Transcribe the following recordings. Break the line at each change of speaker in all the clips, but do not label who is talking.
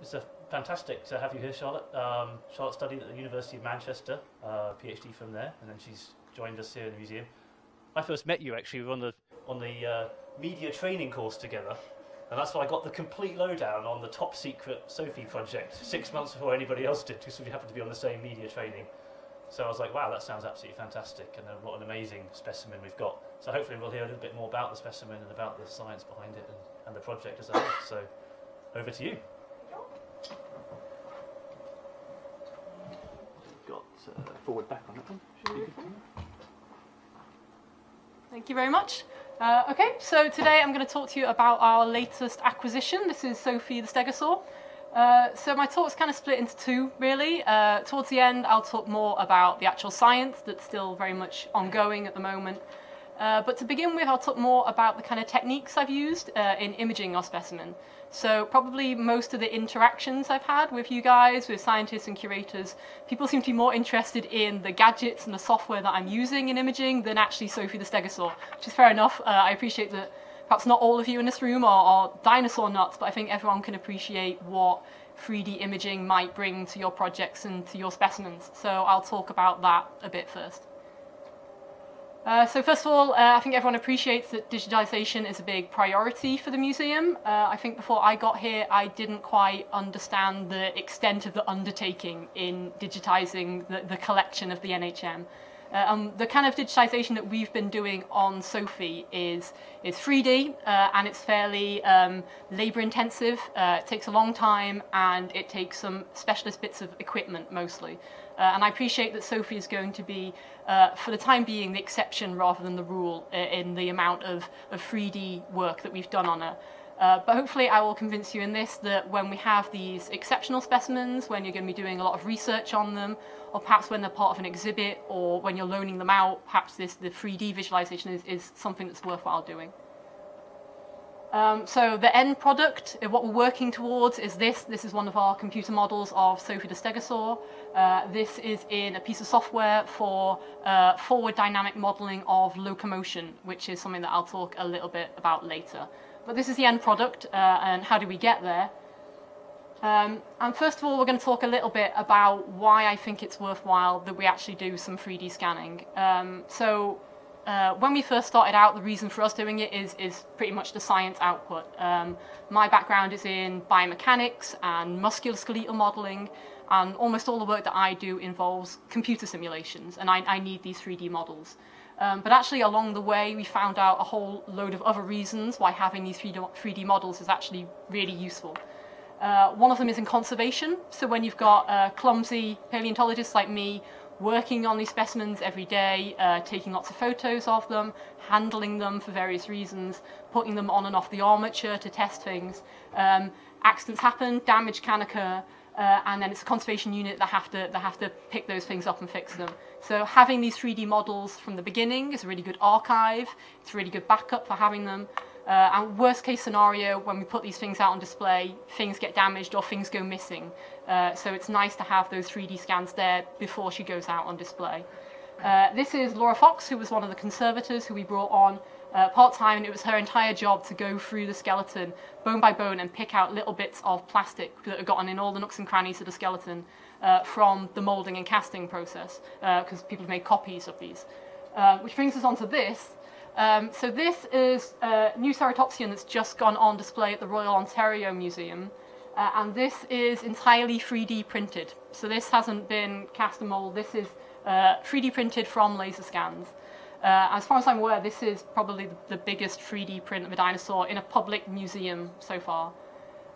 It's a fantastic to have you here, Charlotte. Um, Charlotte studied at the University of Manchester, uh, PhD from there, and then she's joined us here in the museum. I first met you actually on the on the uh, media training course together, and that's why I got the complete lowdown on the top secret Sophie project six months before anybody else did, because we happened to be on the same media training. So I was like, wow, that sounds absolutely fantastic, and uh, what an amazing specimen we've got. So hopefully we'll hear a little bit more about the specimen and about the science behind it and, and the project as a whole. So over to you. Got uh, forward back on that one.
Thank you very much. Uh, okay, so today I'm going to talk to you about our latest acquisition. This is Sophie the Stegosaur. Uh, so my talk's kind of split into two, really. Uh, towards the end, I'll talk more about the actual science that's still very much ongoing at the moment. Uh, but to begin with, I'll talk more about the kind of techniques I've used uh, in imaging our specimen. So probably most of the interactions I've had with you guys, with scientists and curators, people seem to be more interested in the gadgets and the software that I'm using in imaging than actually Sophie the Stegosaur, which is fair enough. Uh, I appreciate that perhaps not all of you in this room are, are dinosaur nuts, but I think everyone can appreciate what 3D imaging might bring to your projects and to your specimens. So I'll talk about that a bit first. Uh, so first of all, uh, I think everyone appreciates that digitization is a big priority for the museum. Uh, I think before I got here, I didn't quite understand the extent of the undertaking in digitizing the, the collection of the NHM. Uh, um, the kind of digitization that we've been doing on Sophie is, is 3D uh, and it's fairly um, labor intensive. It takes a long time and it takes some specialist bits of equipment mostly. Uh, and I appreciate that Sophie is going to be, uh, for the time being, the exception rather than the rule uh, in the amount of, of 3D work that we've done on it. Uh, but hopefully I will convince you in this that when we have these exceptional specimens, when you're going to be doing a lot of research on them, or perhaps when they're part of an exhibit, or when you're loaning them out, perhaps this, the 3D visualization is, is something that's worthwhile doing. Um, so the end product, uh, what we're working towards is this. This is one of our computer models of Sophie the Stegosaur. Uh, this is in a piece of software for uh, forward dynamic modeling of locomotion, which is something that I'll talk a little bit about later. But this is the end product, uh, and how do we get there? Um, and first of all, we're going to talk a little bit about why I think it's worthwhile that we actually do some 3D scanning. Um, so uh, when we first started out, the reason for us doing it is, is pretty much the science output. Um, my background is in biomechanics and musculoskeletal modeling, and almost all the work that I do involves computer simulations, and I, I need these 3D models. Um, but actually, along the way, we found out a whole load of other reasons why having these 3D models is actually really useful. Uh, one of them is in conservation. So when you've got uh, clumsy paleontologists like me working on these specimens every day, uh, taking lots of photos of them, handling them for various reasons, putting them on and off the armature to test things. Um, accidents happen, damage can occur, uh, and then it's a conservation unit that have to that have to pick those things up and fix them. So having these 3D models from the beginning is a really good archive. It's a really good backup for having them. Uh, and worst case scenario, when we put these things out on display, things get damaged or things go missing. Uh, so it's nice to have those 3D scans there before she goes out on display. Uh, this is Laura Fox, who was one of the conservators who we brought on uh, part-time, and it was her entire job to go through the skeleton bone by bone and pick out little bits of plastic that had gotten in all the nooks and crannies of the skeleton uh, from the moulding and casting process, because uh, people have made copies of these. Which brings us on to this, um, so this is a new Ceratopsian that's just gone on display at the Royal Ontario Museum. Uh, and this is entirely 3D printed. So this hasn't been cast and mold, this is uh, 3D printed from laser scans. Uh, as far as I'm aware, this is probably the, biggest 3D print of a dinosaur in a public museum so far.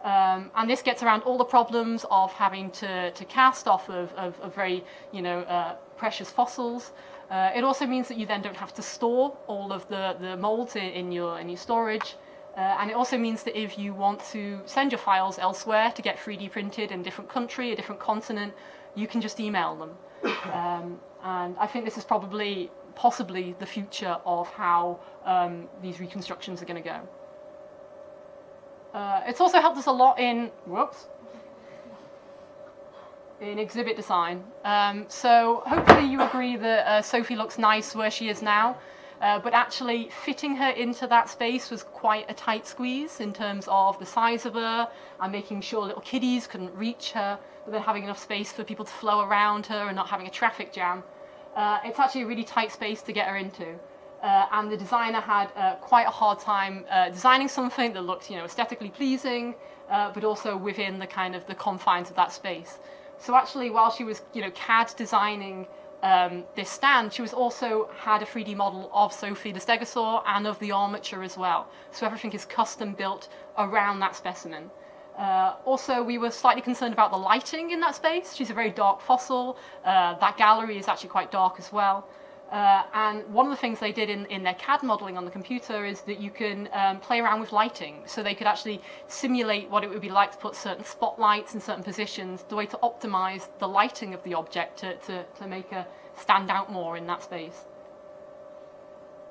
Um, and this gets around all the problems of having to, to cast off of, of, of very you know, uh, precious fossils. Uh, it also means that you then don't have to store all of the, the molds in, in, your, in your storage. Uh, and it also means that if you want to send your files elsewhere to get 3D printed in a different country, a different continent, you can just email them. Um, and I think this is probably, possibly the future of how um, these reconstructions are going to go. Uh, it's also helped us a lot in, whoops, in exhibit design. Um, so hopefully you agree that uh, Sophie looks nice where she is now. Uh, but actually, fitting her into that space was quite a tight squeeze in terms of the size of her and making sure little kiddies couldn't reach her, but then having enough space for people to flow around her and not having a traffic jam. Uh, it's actually a really tight space to get her into. Uh, and the designer had uh, quite a hard time uh, designing something that looked, you know, aesthetically pleasing, uh, but also within the kind of the confines of that space. So actually, while she was, you know, CAD designing um, this stand, she was also had a 3D model of Sophie the Stegosaur and of the armature as well. So everything is custom built around that specimen. Uh, also, we were slightly concerned about the lighting in that space. She's a very dark fossil. Uh, that gallery is actually quite dark as well. Uh, and one of the things they did in, in their CAD modeling on the computer is that you can um, play around with lighting. So they could actually simulate what it would be like to put certain spotlights in certain positions, the way to optimize the lighting of the object to, to, to make her stand out more in that space.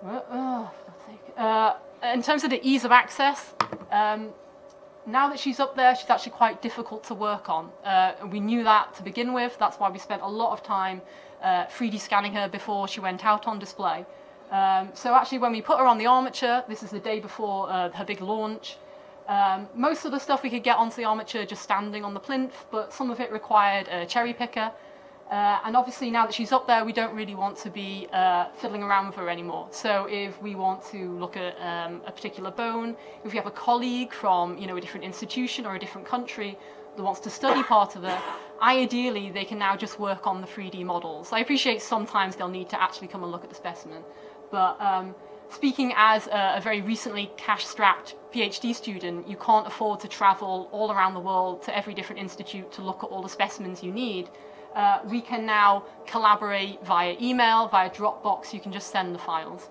Uh, uh, in terms of the ease of access, um, now that she's up there, she's actually quite difficult to work on. Uh, we knew that to begin with. That's why we spent a lot of time uh, 3D scanning her before she went out on display. Um, so actually, when we put her on the armature, this is the day before uh, her big launch. Um, most of the stuff we could get onto the armature just standing on the plinth, but some of it required a cherry picker. Uh, and obviously now that she's up there, we don't really want to be uh, fiddling around with her anymore. So if we want to look at um, a particular bone, if we have a colleague from you know a different institution or a different country that wants to study part of it, ideally they can now just work on the 3D models. I appreciate sometimes they'll need to actually come and look at the specimen, but um, speaking as a, a very recently cash-strapped PhD student, you can't afford to travel all around the world to every different institute to look at all the specimens you need uh, we can now collaborate via email, via Dropbox, you can just send the files.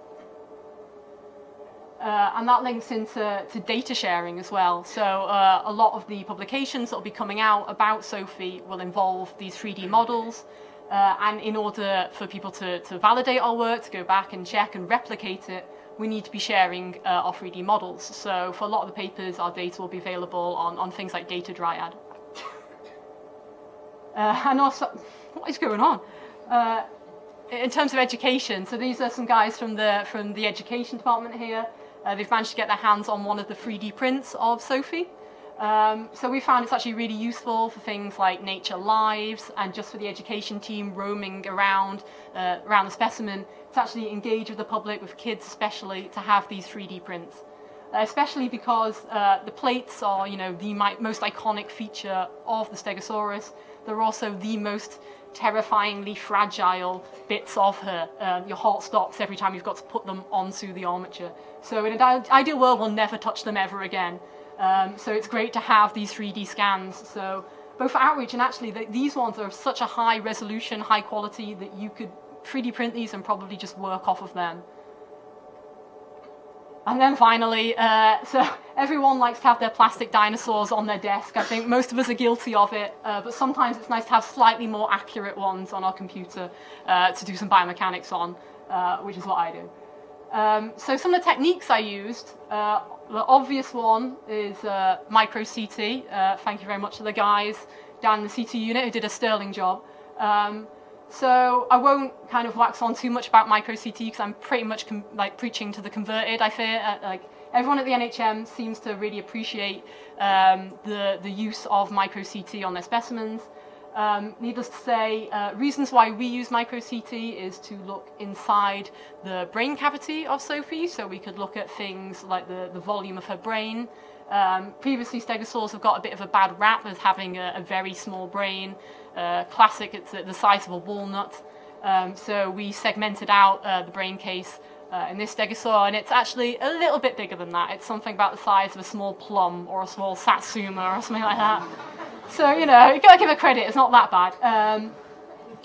Uh, and that links into to data sharing as well. So uh, a lot of the publications that will be coming out about Sophie will involve these 3D models. Uh, and in order for people to, to validate our work, to go back and check and replicate it, we need to be sharing uh, our 3D models. So for a lot of the papers, our data will be available on, on things like Datadryad. Uh, and also, what is going on? Uh, in terms of education, so these are some guys from the, from the education department here. Uh, they've managed to get their hands on one of the 3D prints of Sophie. Um, so we found it's actually really useful for things like nature lives and just for the education team roaming around uh, around the specimen to actually engage with the public, with kids especially, to have these 3D prints. Uh, especially because uh, the plates are, you know, the most iconic feature of the Stegosaurus they're also the most terrifyingly fragile bits of her. Uh, your heart stops every time you've got to put them onto the armature. So in an ideal world, we'll never touch them ever again. Um, so it's great to have these 3D scans. So both for outreach and actually the, these ones are such a high resolution, high quality that you could 3D print these and probably just work off of them. And then finally, uh, so everyone likes to have their plastic dinosaurs on their desk. I think most of us are guilty of it, uh, but sometimes it's nice to have slightly more accurate ones on our computer uh, to do some biomechanics on, uh, which is what I do. Um, so some of the techniques I used, uh, the obvious one is uh, micro CT. thank you very much to the guys down in the CT unit who did a sterling job. Um, so I won't kind of wax on too much about micro CT because I'm pretty much like preaching to the converted. I fear uh, like everyone at the NHM seems to really appreciate um, the the use of micro CT on their specimens. Um, needless to say, uh, reasons why we use micro CT is to look inside the brain cavity of Sophie, so we could look at things like the, the volume of her brain. Um, previously, stegosaurs have got a bit of a bad rap as having a, a very small brain. Uh, classic, it's the size of a walnut. Um, so we segmented out uh, the brain case uh, in this stegosaur, and it's actually a little bit bigger than that. It's something about the size of a small plum or a small satsuma or something like that. So, you know, you gotta give it credit, it's not that bad. Um,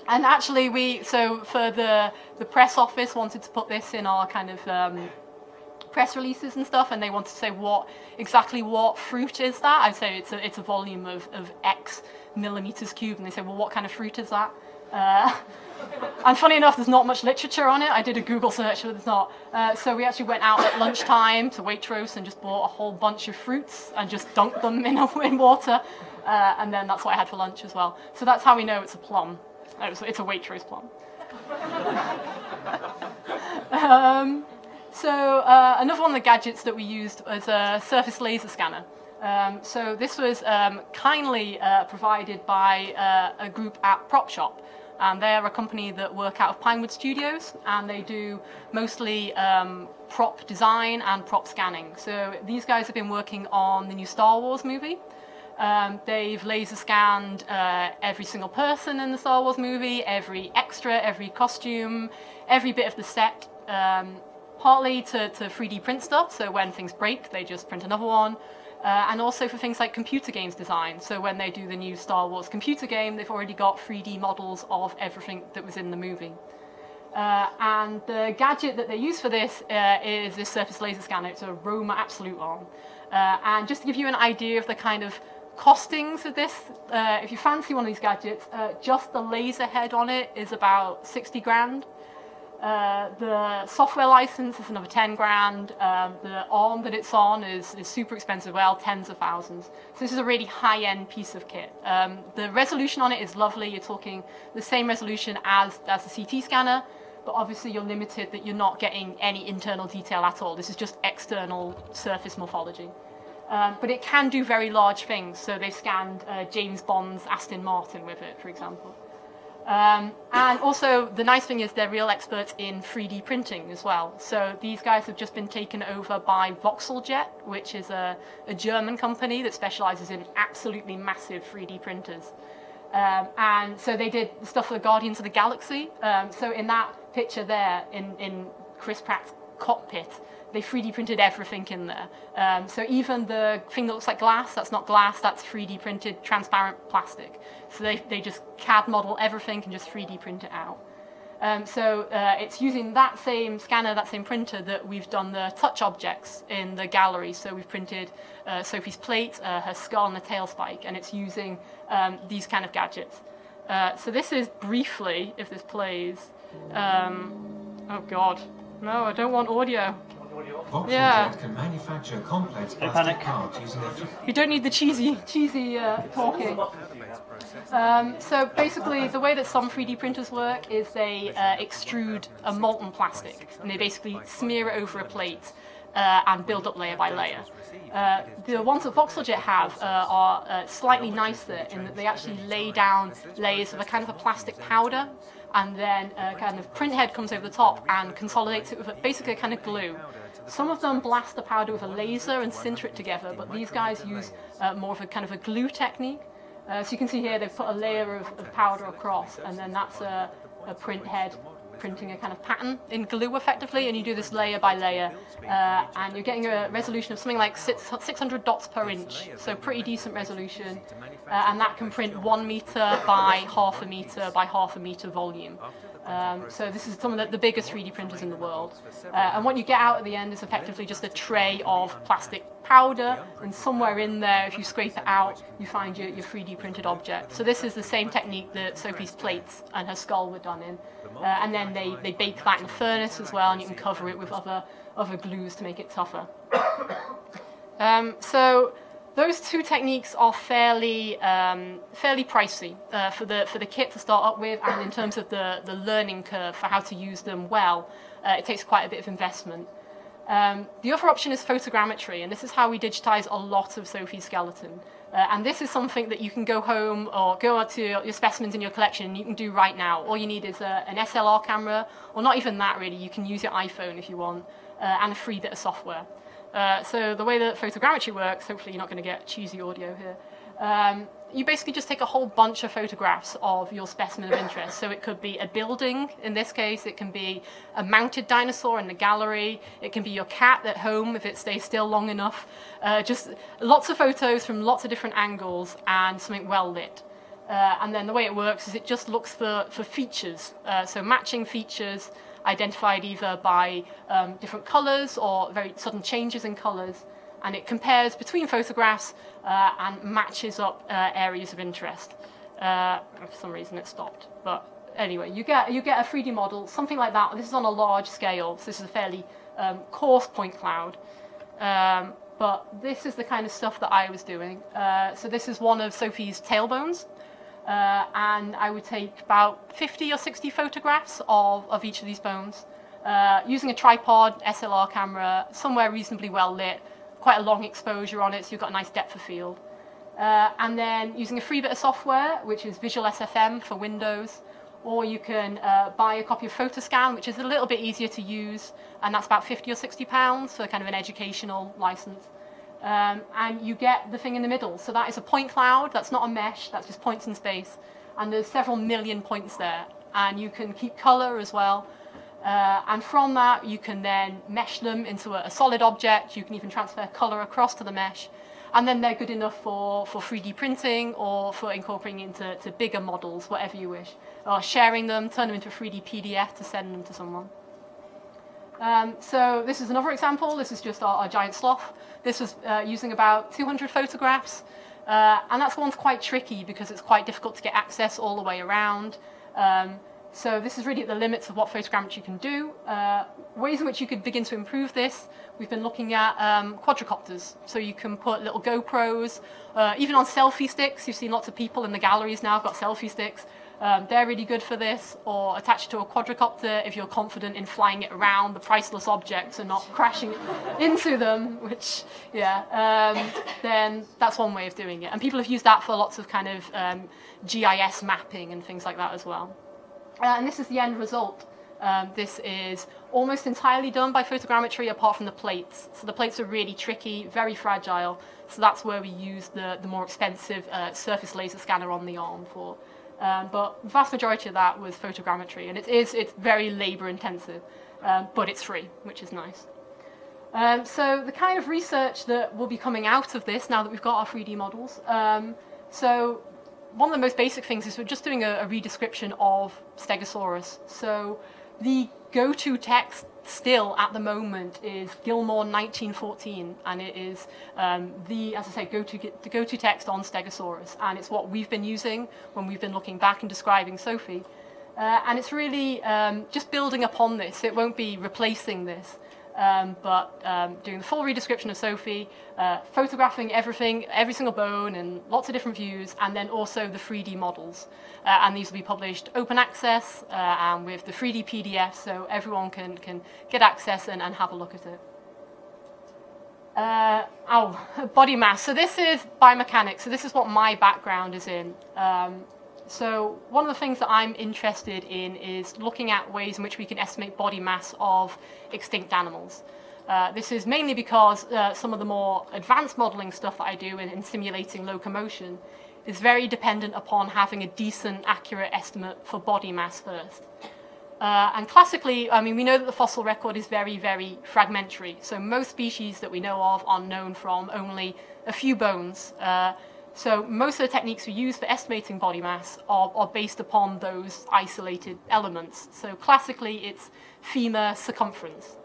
and actually, we, so for the, the press office, wanted to put this in our kind of um, press releases and stuff, and they wanted to say what exactly what fruit is that. I'd say it's a, it's a volume of, of X millimeters cubed, and they say, well, what kind of fruit is that? Uh, and funny enough, there's not much literature on it. I did a Google search, but there's not. Uh, so we actually went out at lunchtime to Waitrose and just bought a whole bunch of fruits and just dunked them in, in water. Uh, and then that's what I had for lunch as well. So that's how we know it's a plum. It's a Waitrose plum. Um, so uh, another one of the gadgets that we used was a surface laser scanner. Um, so this was um, kindly uh, provided by uh, a group at Prop Shop. And they're a company that work out of Pinewood Studios, and they do mostly um, prop design and prop scanning. So these guys have been working on the new Star Wars movie. Um, they've laser scanned uh, every single person in the Star Wars movie, every extra, every costume, every bit of the set, um, partly to, to 3D print stuff, so when things break, they just print another one, uh, and also for things like computer games design. So when they do the new Star Wars computer game, they've already got 3D models of everything that was in the movie. Uh, and the gadget that they use for this uh, is this surface laser scanner. It's a ROMER Absolute Arm. Uh, and just to give you an idea of the kind of costings of this, uh, if you fancy one of these gadgets, uh, just the laser head on it is about 60 grand. Uh, the software license is another 10 grand. Um, the arm that it's on is, is super expensive, well, tens of thousands. So this is a really high-end piece of kit. Um, the resolution on it is lovely. You're talking the same resolution as, as the CT scanner, but obviously you're limited that you're not getting any internal detail at all. This is just external surface morphology. Um, but it can do very large things. So they've scanned uh, James Bond's Aston Martin with it, for example. Um, and also, the nice thing is they're real experts in 3D printing as well. So these guys have just been taken over by Voxeljet, which is a, a German company that specializes in absolutely massive 3D printers. Um, and so they did stuff for the Guardians of the Galaxy. Um, so in that picture there, in, in Chris Pratt's cockpit, they 3D printed everything in there. Um, so even the thing that looks like glass, that's not glass, that's 3D printed transparent plastic. So they, they just CAD model everything and just 3D print it out. Um, so uh, it's using that same scanner, that same printer that we've done the touch objects in the gallery. So we've printed uh, Sophie's plate, uh, her skull and the tail spike, and it's using um, these kind of gadgets. Uh, so this is briefly, if this plays, um, oh god, no, I don't want audio.
Voxeljet
Yeah.
can manufacture complex
Don't
plastic
panic.
parts using a
You don't need the cheesy, cheesy uh, talking. Um, so basically, the way that some 3D printers work is they uh, extrude a molten plastic, and they basically smear it over a plate uh, and build up layer by layer. Uh, the ones that Voxeljet have uh, are uh, slightly nicer in that they actually lay down layers of a kind of a plastic powder, and then a kind of print head comes over the top and consolidates it with basically a kind of glue. Some of them blast the powder with a laser and sinter it together, but these guys use uh, more of a kind of a glue technique. Uh, so you can see here they've put a layer of, of powder across, and then that's a, a print head printing a kind of pattern in glue effectively, and you do this layer by layer, uh, and you're getting a resolution of something like six, 600 dots per inch, so pretty decent resolution, uh, and that can print one meter by half a meter by half a meter volume. Um, so this is some of the, the biggest 3D printers in the world. Uh, and what you get out at the end is effectively just a tray of plastic powder, and somewhere in there, if you scrape it out, you find your, your 3D printed object. So this is the same technique that Sophie's plates and her skull were done in. Uh, and then they, they bake that in a furnace as well, and you can cover it with other, other glues to make it tougher. Um, so those two techniques are fairly um, fairly pricey uh, for the for the kit to start up with, and in terms of the the learning curve for how to use them well, uh, it takes quite a bit of investment. Um, the other option is photogrammetry, and this is how we digitize a lot of Sophie's skeleton. Uh, and this is something that you can go home or go out to your, specimens in your collection and you can do right now. All you need is a, an SLR camera, or not even that really, you can use your iPhone if you want, uh, and a free bit of software. Uh, so the way that photogrammetry works, hopefully you're not going to get cheesy audio here, um, you basically just take a whole bunch of photographs of your specimen of interest. So it could be a building, in this case, it can be a mounted dinosaur in the gallery, it can be your cat at home if it stays still long enough. Uh, just lots of photos from lots of different angles and something well lit. Uh, and then the way it works is it just looks for, for features, uh, so matching features identified either by um, different colours or very sudden changes in colours, and it compares between photographs uh, and matches up uh, areas of interest. Uh, for some reason it stopped, but anyway, you get you get a 3D model, something like that. This is on a large scale, so this is a fairly um, coarse point cloud. Um, but this is the kind of stuff that I was doing. Uh, so this is one of Sophie's tailbones. Uh, and I would take about 50 or 60 photographs of, of each of these bones. uh, using a tripod, SLR camera, somewhere reasonably well lit, quite a long exposure on it, so you've got a nice depth of field. Uh, and then using a free bit of software, which is Visual SFM for Windows, or you can uh, buy a copy of Photoscan, which is a little bit easier to use, and that's about 50 or 60 pounds for kind of an educational license. Um, and you get the thing in the middle. So that is a point cloud, that's not a mesh, that's just points in space. And there's several million points there. And you can keep color as well. Uh, and from that, you can then mesh them into a, a, solid object. You can even transfer color across to the mesh. And then they're good enough for, for 3D printing or for incorporating into to bigger models, whatever you wish. Or sharing them, turn them into a 3D PDF to send them to someone. Um, so this is another example. This is just our, our giant sloth. This was uh, using about 200 photographs. Uh, and that's one's quite tricky because it's quite difficult to get access all the way around. Um, so this is really at the limits of what photogrammetry can do. Uh, ways in which you could begin to improve this, we've been looking at um, quadricopters. So you can put little GoPros, uh, even on selfie sticks. You've seen lots of people in the galleries now have got selfie sticks. Um, they're really good for this, or attached to a quadricopter if you're confident in flying it around the priceless objects and not crashing into them, which, yeah, um, then that's one way of doing it. And people have used that for lots of kind of um, GIS mapping and things like that as well. Uh, and this is the end result. Um, this is almost entirely done by photogrammetry apart from the plates. So the plates are really tricky, very fragile. So that's where we use the, the more expensive uh, surface laser scanner on the arm for. Um, but the vast majority of that was photogrammetry, and it is it's very labour intensive, um, but it's free, which is nice. Um, so the kind of research that will be coming out of this now that we've got our 3D models. Um, so one of the most basic things is we're just doing a, a redescription of Stegosaurus. So the go-to text still at the moment is Gilmore 1914, and it is um, the, as I say, go-to the go-to text on Stegosaurus, and it's what we've been using when we've been looking back and describing Sophie. Uh, and it's really um, just building upon this. It won't be replacing this um, but um, doing the full redescription of Sophie, uh, photographing everything, every single bone and lots of different views, and then also the 3D models. Uh, and these will be published open access uh, and with the 3D PDF, so everyone can, can get access and, and have a look at it. Uh, oh, body mass. So this is biomechanics. So this is what my background is in. Um, so one of the things that I'm interested in is looking at ways in which we can estimate body mass of extinct animals. Uh, this is mainly because uh, some of the more advanced modeling stuff that I do in, in, simulating locomotion is very dependent upon having a decent, accurate estimate for body mass first. Uh, and classically, I mean, we know that the fossil record is very, very fragmentary. So most species that we know of are known from only a few bones. So most of the techniques we use for estimating body mass are, are based upon those isolated elements. So classically, it's femur circumference.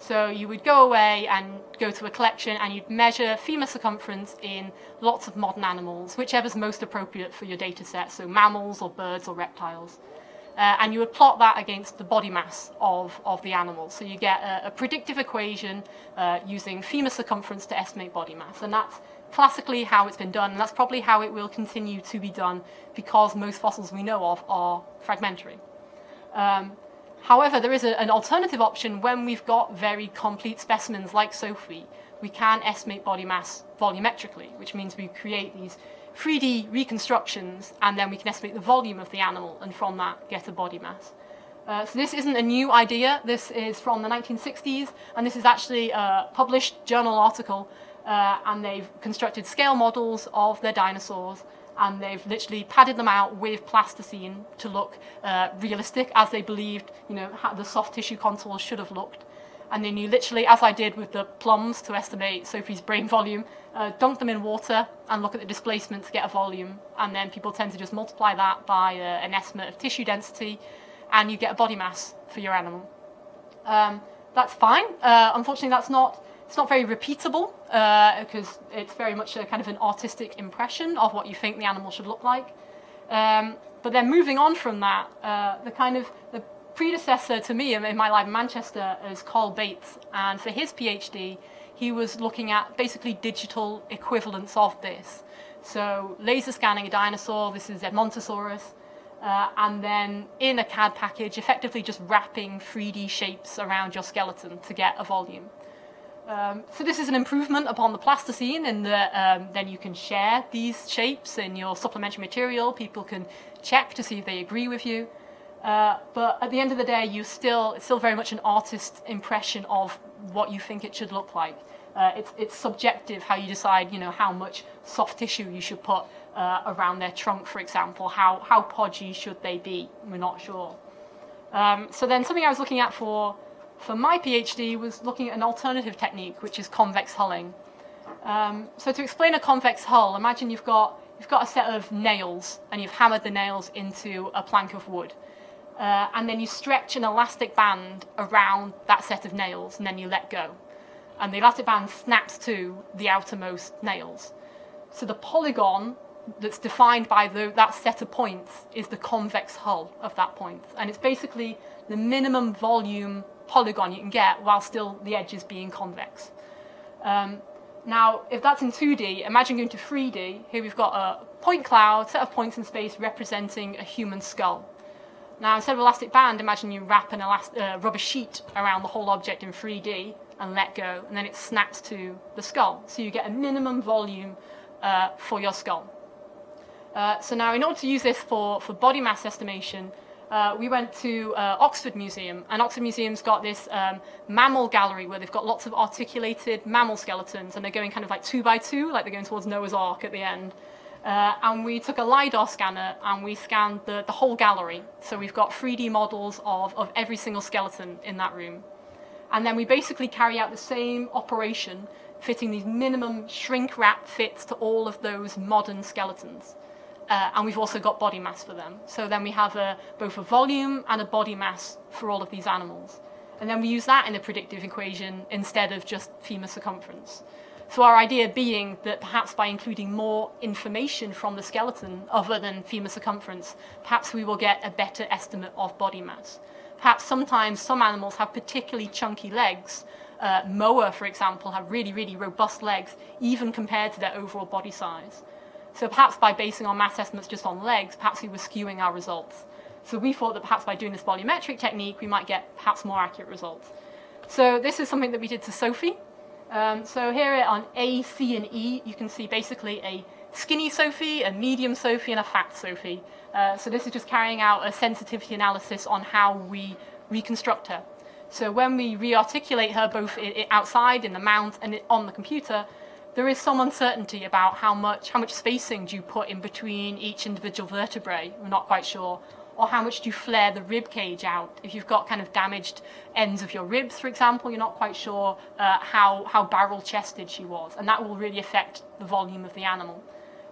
So you would go away and go to a collection and you'd measure femur circumference in lots of modern animals, whichever's most appropriate for your data set, so mammals or birds or reptiles. Uh, and you would plot that against the body mass of, of the animal. So you get a, a predictive equation uh, using femur circumference to estimate body mass. And that's classically how it's been done, and that's probably how it will continue to be done because most fossils we know of are fragmentary. Um, however, there is a, an alternative option when we've got very complete specimens like Sophie. We can estimate body mass volumetrically, which means we create these 3D reconstructions and then we can estimate the volume of the animal and from that get a body mass. Uh, so this isn't a new idea. This is from the 1960s, and this is actually a published journal article uh, and they've constructed scale models of their dinosaurs and they've literally padded them out with plasticine to look uh, realistic as they believed you know the soft tissue contours should have looked. And then you literally as I did with the plums to estimate Sophie's brain volume uh, dunk them in water and look at the displacement to get a volume. And then people tend to just multiply that by uh, an estimate of tissue density and you get a body mass for your animal. Um, that's fine. Uh, unfortunately that's not it's not very repeatable because uh, it's very much a kind of an artistic impression of what you think the animal should look like. Um, but then moving on from that, uh, the kind of the predecessor to me in my lab in Manchester is Karl Bates, and for his PhD, he was looking at basically digital equivalents of this. So laser scanning a dinosaur, this is Edmontosaurus, uh, and then in a CAD package, effectively just wrapping 3D shapes around your skeleton to get a volume. Um, so this is an improvement upon the plasticine in that um, then you can share these shapes in your supplementary material. People can check to see if they agree with you. Uh, but at the end of the day, you still it's still very much an artist's impression of what you think it should look like. Uh, it's it's subjective how you decide, you know, how much soft tissue you should put uh, around their trunk, for example. How how podgy should they be? We're not sure. Um, so then something I was looking at for for my PhD was looking at an alternative technique, which is convex hulling. Um, so to explain a convex hull, imagine you've got, you've got a set of nails and you've hammered the nails into a plank of wood. Uh, and then you stretch an elastic band around that set of nails and then you let go. And the elastic band snaps to the outermost nails. So the polygon that's defined by the, that set of points is the convex hull of that point. And it's basically the minimum volume polygon you can get while still the edges being convex. Um, now, if that's in 2D, imagine going to 3D. Here we've got a point cloud, set of points in space representing a human skull. Now, instead of elastic band, imagine you wrap an uh, rubber sheet around the whole object in 3D and let go, and then it snaps to the skull. So you get a minimum volume uh, for your skull. Uh, so now, in order to use this for, for body mass estimation, uh, we went to uh, Oxford Museum, and Oxford Museum's got this um, mammal gallery where they've got lots of articulated mammal skeletons, and they're going kind of like two by two, like they're going towards Noah's Ark at the end. Uh, and we took a LiDAR scanner and we scanned the, the whole gallery. So we've got 3D models of, of every single skeleton in that room. And then we basically carry out the same operation, fitting these minimum shrink wrap fits to all of those modern skeletons. Uh, and we've also got body mass for them. So then we have a, both a volume and a body mass for all of these animals. And then we use that in the predictive equation instead of just femur circumference. So our idea being that perhaps by including more information from the skeleton other than femur circumference, perhaps we will get a better estimate of body mass. Perhaps sometimes some animals have particularly chunky legs. Uh, moa, for example, have really, really robust legs, even compared to their overall body size. So perhaps by basing our mass estimates just on legs, perhaps we were skewing our results. So we thought that perhaps by doing this volumetric technique, we might get perhaps more accurate results. So this is something that we did to Sophie. Um, so here on A, C, and E, you can see basically a skinny Sophie, a medium Sophie, and a fat Sophie. Uh, so this is just carrying out a sensitivity analysis on how we reconstruct her. So when we rearticulate her both outside in the mount and on the computer, there is some uncertainty about how much how much spacing do you put in between each individual vertebrae. We're not quite sure. Or how much do you flare the rib cage out? If you've got kind of damaged ends of your ribs, for example, you're not quite sure uh, how, how barrel chested she was, and that will really affect the volume of the animal.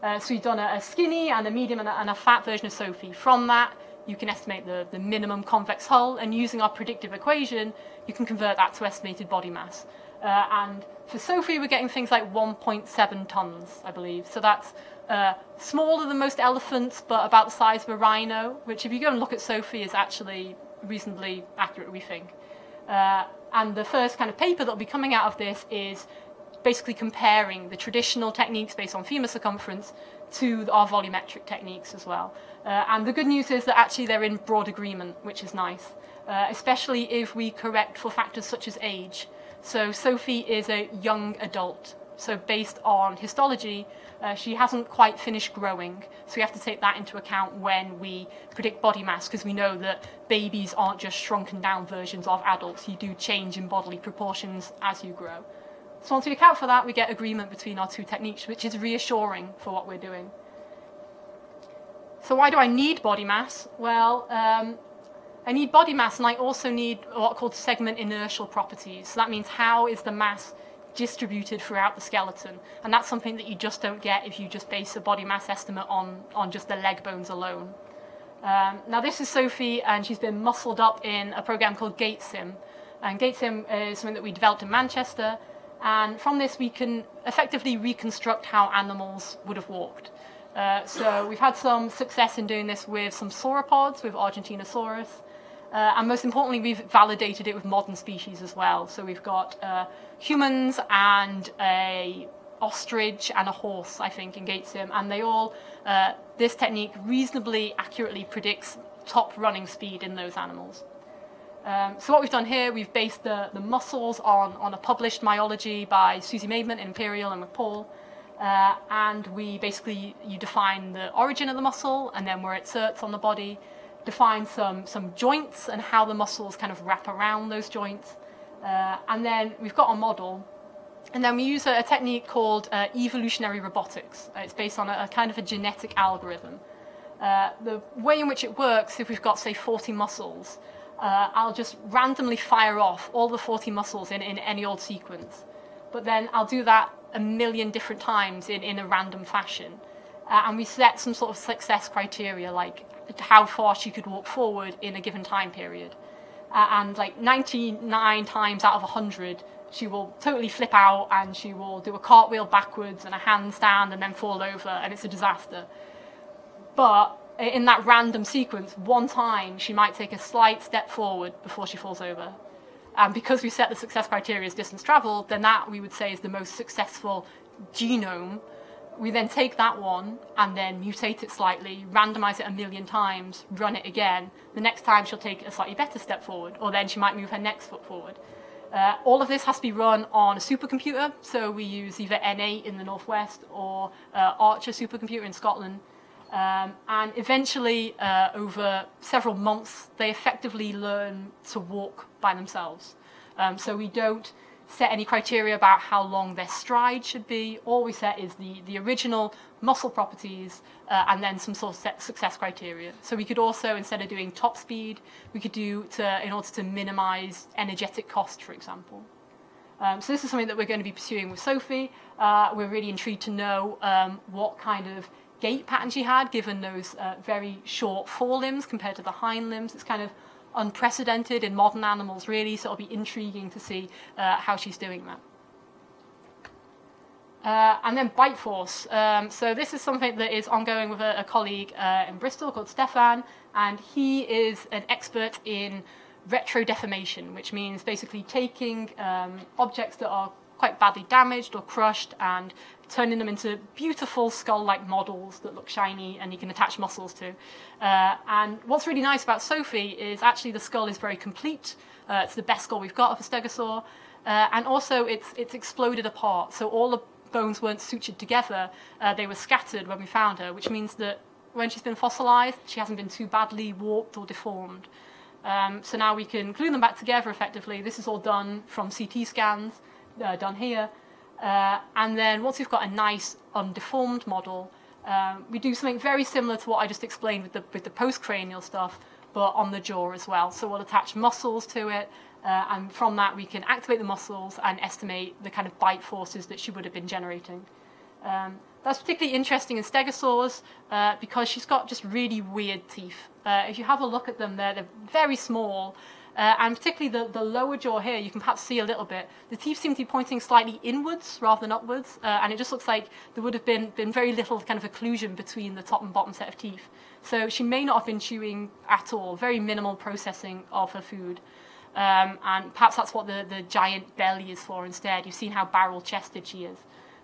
Uh, so you've done a, a skinny and a medium and a, and a, fat version of Sophie. From that, you can estimate the, the minimum convex hull, and using our predictive equation, you can convert that to estimated body mass. Uh, and for Sophie, we're getting things like 1.7 tons, I believe. So that's uh, smaller than most elephants, but about the size of a rhino, which if you go and look at Sophie is actually reasonably accurate, we think. Uh, and the first kind of paper that will be coming out of this is basically comparing the traditional techniques based on femur circumference to our volumetric techniques as well. Uh, and the good news is that actually they're in broad agreement, which is nice, uh, especially if we correct for factors such as age. So Sophie is a young adult. So based on histology, uh, she hasn't quite finished growing. So we have to take that into account when we predict body mass because we know that babies aren't just shrunken down versions of adults. You do change in bodily proportions as you grow. So once we account for that, we get agreement between our two techniques, which is reassuring for what we're doing. So why do I need body mass? Well, um, I need body mass and I also need what are called segment inertial properties. So that means how is the mass distributed throughout the skeleton. And that's something that you just don't get if you just base a body mass estimate on, on just the leg bones alone. Um, now this is Sophie and she's been muscled up in a program called GaitSym. And GaitSym is something that we developed in Manchester. And from this we can effectively reconstruct how animals would have walked. Uh, so we've had some success in doing this with some sauropods, with Argentinosaurus. Uh, and most importantly, we've validated it with modern species as well. So we've got uh, humans and a ostrich and a horse, I think, in GaitSym, and they all, uh, this technique reasonably accurately predicts top running speed in those animals. Um, so what we've done here, we've based the, the muscles on, on a published myology by Susie Maidment, Imperial, and McPaul. Uh, and we basically, you define the origin of the muscle and then where it inserts on the body, define some, some joints and how the muscles kind of wrap around those joints. Uh, and then we've got a model. And then we use a, a technique called uh, evolutionary robotics. Uh, it's based on a, a, kind of a genetic algorithm. Uh, the way in which it works, if we've got, say, 40 muscles, uh, I'll just randomly fire off all the 40 muscles in, in any old sequence. But then I'll do that a million different times in, in a random fashion. Uh, and we set some sort of success criteria, like how far she could walk forward in a given time period. Uh, and like 99 times out of 100, she will totally flip out and she will do a cartwheel backwards and a handstand and then fall over, and it's a disaster. But in that random sequence, one time she might take a slight step forward before she falls over. And because we set the success criteria as distance traveled, then that we would say is the most successful genome. We then take that one and then mutate it slightly, randomize it a million times, run it again. The next time she'll take a slightly better step forward, or then she might move her next foot forward. Uh, all of this has to be run on a supercomputer, so we use either N8 in the northwest or uh, Archer supercomputer in Scotland. Um, and eventually, uh, over several months, they effectively learn to walk by themselves. Um, so we don't set any criteria about how long their stride should be. All we set is the, the original muscle properties uh, and then some sort of success criteria. So we could also, instead of doing top speed, we could do to, in order to minimize energetic cost, for example. Um, so this is something that we're going to be pursuing with Sophie. Uh, we're really intrigued to know um, what kind of gait pattern she had, given those uh, very short forelimbs compared to the hind limbs. It's kind of unprecedented in modern animals, really, so it'll be intriguing to see uh, how she's doing that. Uh, and then bite force. Um, so this is something that is ongoing with a, a colleague uh, in Bristol called Stephan, and he is an expert in retro deformation, which means basically taking um, objects that are quite badly damaged or crushed and turning them into beautiful skull-like models that look shiny and you can attach muscles to. Uh, and what's really nice about Sophie is actually the skull is very complete. Uh, it's the best skull we've got of a stegosaur. Uh, and also it's, it's exploded apart. So all the bones weren't sutured together. Uh, they were scattered when we found her, which means that when she's been fossilized, she hasn't been too badly warped or deformed. Um, so now we can glue them back together effectively. This is all done from CT scans uh, done here. Uh, and then once we've got a nice undeformed model, um, we do something very similar to what I just explained with the, with the postcranial stuff, but on the jaw as well. So we'll attach muscles to it, uh, and from that we can activate the muscles and estimate the kind of bite forces that she would have been generating. Um, that's particularly interesting in stegosaurs uh, because she's got just really weird teeth. Uh, if you have a look at them, they're, they're very small, uh, and particularly the, the lower jaw here, you can perhaps see a little bit. The teeth seem to be pointing slightly inwards rather than upwards, uh, and it just looks like there would have been, been very little kind of occlusion between the top and bottom set of teeth. So she may not have been chewing at all, very minimal processing of her food. Um, and perhaps that's what the, the giant belly is for instead. You've seen how barrel chested she is.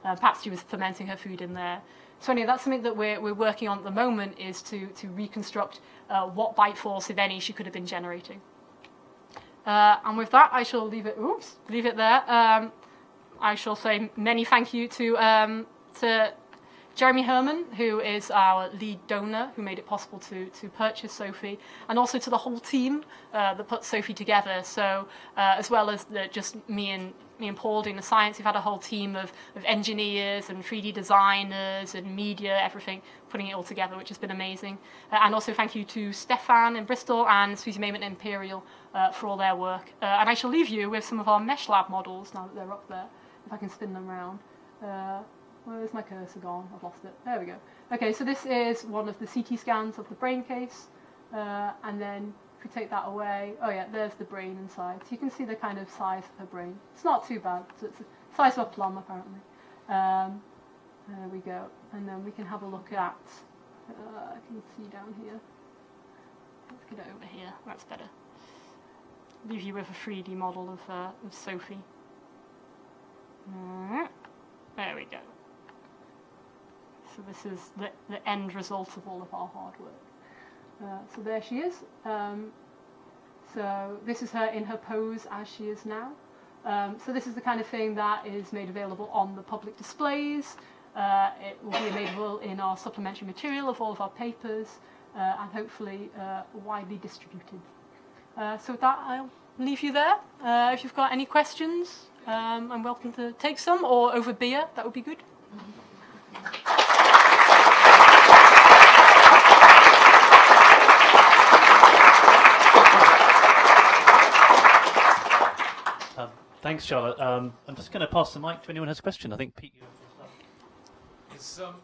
Uh, perhaps she was fermenting her food in there. So anyway, that's something that we're, we're working on at the moment is to, to reconstruct uh, what bite force, if any, she could have been generating. Uh, and with that, I shall leave it. Oops, leave it there. Um, I shall say many thank you to um, to Jeremy Herman, who is our lead donor, who made it possible to to purchase Sophie, and also to the whole team uh, that put Sophie together. So uh, as well as the, just me and me and Paul doing the science, we've had a whole team of, of engineers and 3D designers and media, everything, putting it all together, which has been amazing. Uh, and also thank you to Stephan in Bristol and Susie Maidment Imperial uh, for all their work. Uh, and I shall leave you with some of our Mesh Lab models now that they're up there, if I can spin them around. Uh, where's my cursor gone? I've lost it. There we go. Okay, so this is one of the CT scans of the brain case. Uh, and then if we take that away, oh yeah, there's the brain inside. So you can see the kind of size of her brain. It's not too bad. So it's the size of a plum, apparently. Um, there we go. And then we can have a look at, uh, I can see down here. Let's get it over here. That's better leave you with a 3D model of, uh, of Sophie. There we go. So this is the, the end result of all of our hard work. Uh, so there she is. Um, so this is her in her pose as she is now. Um, so this is the kind of thing that is made available on the public displays. Uh, it will be available in our supplementary material of all of our papers uh, and hopefully uh, widely distributed. Uh, so with that, I'll leave you there. Uh, if you've got any questions, um, I'm welcome to take some or over beer, that would be good.
Thanks, Charlotte. Um, I'm just going to pass the mic to anyone who has a question. I think Pete. you have
Is um,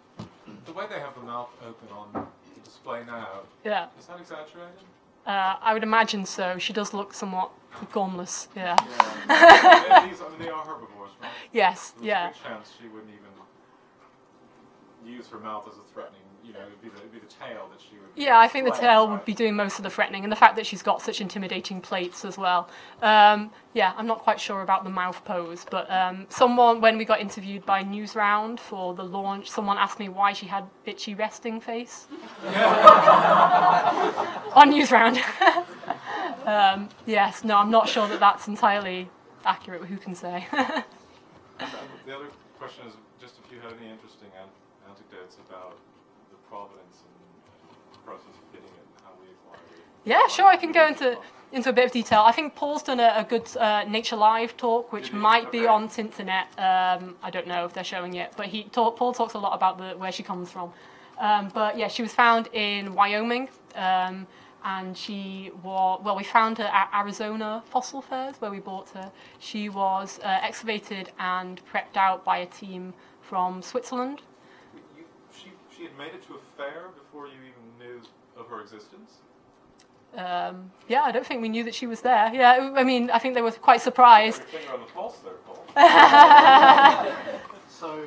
the way they have the mouth open on the display now,
Yeah,
is that exaggerated?
uh, I would imagine so. She does look somewhat gormless. Yeah.
Yeah. These, I mean, they are herbivores, right?
Yes.
There's
Yeah.
a good chance she wouldn't even use her mouth as a threatening, you know, it'd be the, it'd be the tail that she would.
Yeah, I think the tail
right.
would be doing most of the threatening, and the fact that she's got such intimidating plates as well. Um, yeah, I'm not quite sure about the mouth pose, but um, someone, when we got interviewed by Newsround for the launch, someone asked me why she had bitchy resting face on Newsround. um, yes, no, I'm not sure that that's entirely accurate. Who can say?
And the other question is just if you had any interesting anecdotes about provenance and, and process of getting it and how we acquired it.
Yeah, sure. I can go into into a bit of detail. I think Paul's done a, a good uh, Nature Live talk, which might be on Tinternet. Um, I don't know if they're showing it, but he talk, Paul talks a lot about the where she comes from. Um, but yeah, she was found in Wyoming, um, and she was well. We found her at Arizona Fossil Fairs where we bought her. She was uh, excavated and prepped out by a team from Switzerland.
You, she, she had made it to a fair before you even knew of her existence?
Um, yeah, I don't think we knew that she was there. Yeah, I mean, I think they were quite surprised.
Your finger on the pulse there, Paul.
So,